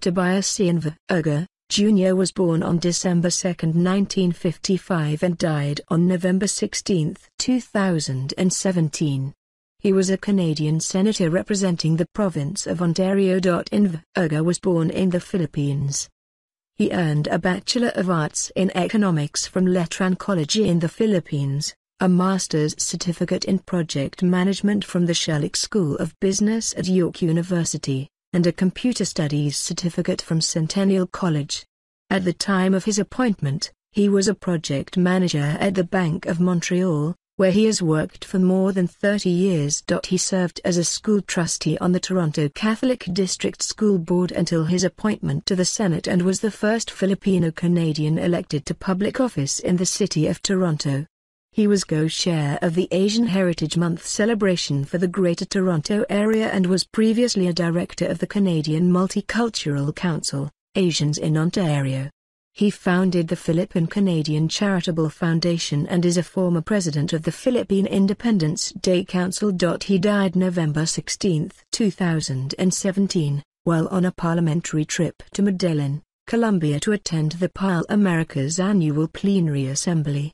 Tobias Chiong Enverga, Jr. was born on December 2, 1955 and died on November 16, 2017. He was a Canadian senator representing the province of Ontario. Inv. Uga was born in the Philippines. He earned a Bachelor of Arts in Economics from Letran College in the Philippines, a Master's Certificate in Project Management from the Schulich School of Business at York University, and a Computer Studies Certificate from Centennial College. At the time of his appointment, he was a project manager at the Bank of Montreal, where he has worked for more than 30 years. He served as a school trustee on the Toronto Catholic District School Board until his appointment to the Senate and was the first Filipino-Canadian elected to public office in the city of Toronto. He was co-chair of the Asian Heritage Month celebration for the Greater Toronto Area and was previously a director of the Canadian Multicultural Council, Asians in Ontario. He founded the Philippine Canadian Charitable Foundation and is a former president of the Philippine Independence Day Council. He died November 16, 2017, while on a parliamentary trip to Medellin, Colombia to attend the ParlAmericas annual plenary assembly.